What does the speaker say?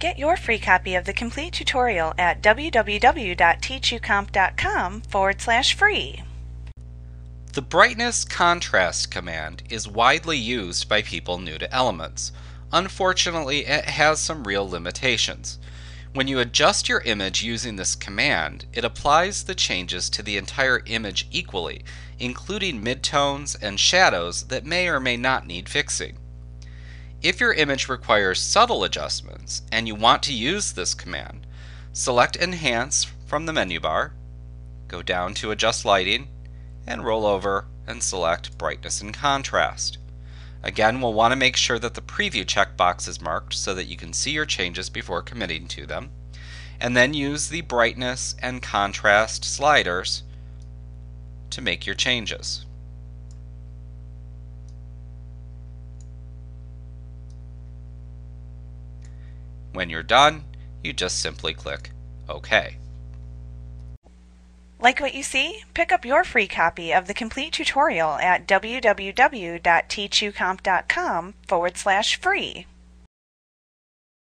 Get your free copy of the complete tutorial at www.teachucomp.com forward slash free. The brightness contrast command is widely used by people new to Elements. Unfortunately, it has some real limitations. When you adjust your image using this command, it applies the changes to the entire image equally, including midtones and shadows that may or may not need fixing. If your image requires subtle adjustments and you want to use this command, select Enhance from the menu bar, go down to Adjust Lighting, and roll over and select Brightness and Contrast. Again, we'll want to make sure that the Preview checkbox is marked so that you can see your changes before committing to them, and then use the Brightness and Contrast sliders to make your changes. When you're done, you just simply click OK. Like what you see? Pick up your free copy of the complete tutorial at www.teachucomp.com forward slash free.